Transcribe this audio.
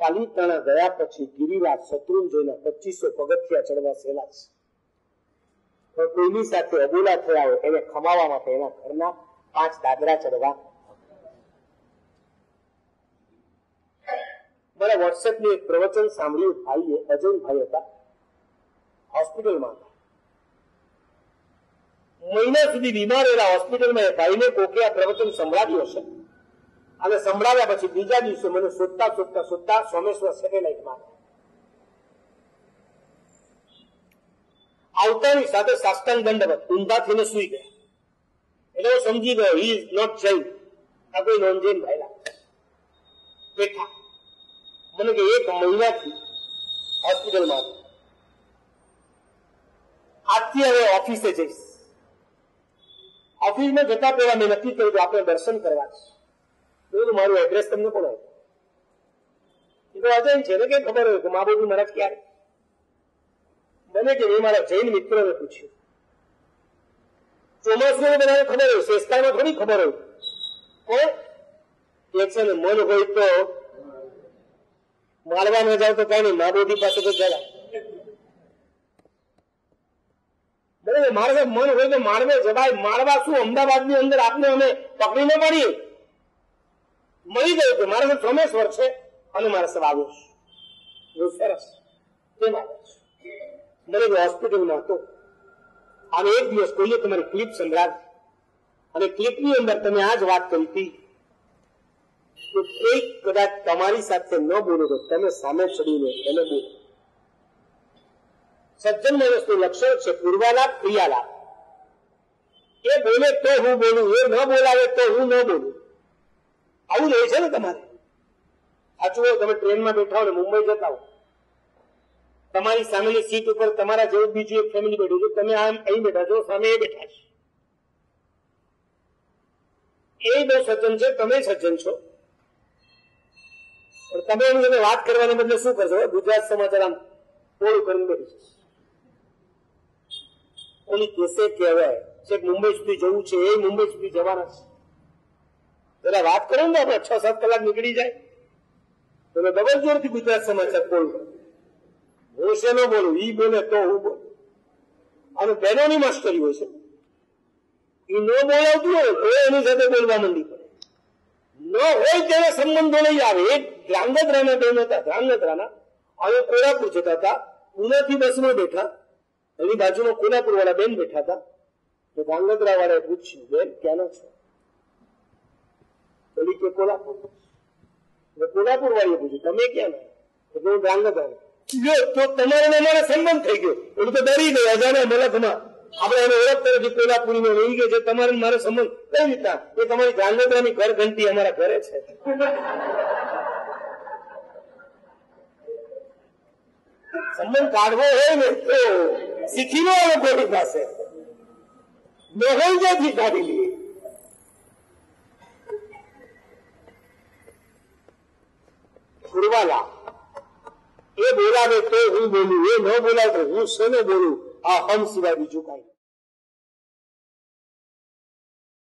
પાલીતાણા ગયા પછી ગિરિરાજ શત્રુંજયના પચીસો પગથિયા ચડવા સેલા છે. પણ કોઈની સાથે અબોલા થયા હોય એને ખમાવા માટે એના ઘરના પાંચ દાદરા ચડવા મારા વોટ્સએપની એક પ્રવચન સાંભળ્યું ભાઈએ, અજયભાઈ હતા, હોસ્પિટલમાં મહિના સુધી બીમાર રહેલા હોસ્પિટલમાં એ ભાઈને કોકે આ પ્રવચન સંભળાવ્યું હશે? અને સંભળાવ્યા પછી બીજા દિવસે મને શોધતા શોધતા શોધતા સોમેશ્વર સેટેલાઇટમાં આવતાની સાથે સાષ્ટાંગ દંડવત ઊંધા થઈને સુઈ ગયા. એટલે હું સમજી ગયો હી ઇઝ નોટ જૈન આ કોઈ નોન ભાઈલા. બેઠા. મને કે એક મહિનાથી હોસ્પિટલમાં. આજથી હવે ઓફિસે જઈશ. ઓફિસમાં જતા પહેલા મેં નક્કી કર્યું આપણે દર્શન કરવા છે મેં મારું એડ્રેસ તમને કોણ આપ્યું એ તો અજૈન છે ને કે ખબર હોય કે મા બાપુ મહારાજ ક્યારે? બને કે મેં મારા જૈન મિત્રોને પૂછ્યું. ચોમાસું બધાને ખબર હોય, શેષકાળમાં થોડી ખબર હોય. કોણ એક છે ને મન હોય તો માળવા ન જાવ તો કઈ નહીં મા બોધી પાસે તો જરા. બરાબર, મારે તો મન હોય તો માળવે જવાય. માળવા શું અમદાવાદની અંદર આપને અમે પકડી ન પડીએ? મળી ગયું કે મારે ભ્રમેશ્વર છે અને મારે સબ આવ્યો છે. સરસ. કેમ? મને હોસ્પિટલમાં હતો. અને એક દિવસ કોઈએ તમારી ક્લિપ સંભળાવી. અને ક્લિપની અંદર તમે આ જ વાત કરી હતી કે કોઈ કદાચ તમારી સાથે ન બોલો તો તમે સામે ચડીને એને બોલો. સજ્જન માણસનું લક્ષણ છે પૂર્વાલાપ, ક્રિયાલાપ. એ બોલે તો હું બોલું, એ ન બોલાવે તો હું ન બોલું. આવું લે છે ને તમારે? સાચું હોય તમે ટ્રેનમાં બેઠા હો ને, મુંબઈ જતા હો તમારી સામેની સીટ ઉપર તમારા જેવું બીજું એક ફેમિલી બેઠું છે, તમે આમ અહીં બેઠા છો, સામે એ બેઠા છે. એ બહુ સજ્જન છે, તમે સજ્જન છો. તમે એની સાથે વાત કરવાને બદલે શું કરશો? ગુજરાત સમાચાર આમ પોળું કરીને બેઠું ઓલી કેસે કહેવાય છે મુંબઈ સુધી જવું છે, એ મુંબઈ સુધી જવાના છે. જરા વાત કરો ને આપણે છ સાત કલાક નીકળી જાય. તમે ડબલ જોરથી ગુજરાત સમાચાર બોલો. હું છે ન બોલું? ઈ બોલે તો હું બોલું. અને બહેનોની માસ્ટરી હોય છે. ઈ ન બોલાવતું હોય તો એની સાથે બોલવા માંડી પડે. ન હોય તેના સંબંધો નહીં આવે. એક ધ્રાંગધ્રાના બેન હતા ધ્રાંગધ્રાના અને કોલ્હાપુર જતા હતા. પુનાથી બસમાં બેઠા. એની બાજુમાં કોલ્હાપુર વાળા બેન બેઠા હતા. તો ધ્રાંગધ્રા વાળાએ પૂછ્યું, બેન, ક્યાંના છો? પેલી કે કોલ્હાપુર. કોલ્હાપુર વાળીએ પૂછ્યું, તમે ક્યાં ના? તો હું જો તો તમારે ને સંબંધ થઈ ગયો. એટલે તો ડરી ગયો, અજાણ્યા મલકમાં આપણે એને ઓળખતા નથી કોલ્હાપુરી નો રહી ગયો છે, તમારે મારો સંબંધ કઈ રીતના? એ તમારી ધ્રાંગધ્રાની ઘર ઘંટી અમારા ઘરે છે. સંબંધ કાઢવો હોય ને, તો શીખી લો આવે કોઈની પાસે. મેહલ જ્યાંથી કાઢી પૂર્વાલા એ બોલાવે તો હું બોલું, એ ન બોલાવે તો હું શેને બોલું આ હમ સિવાય બીજું કાંઈ.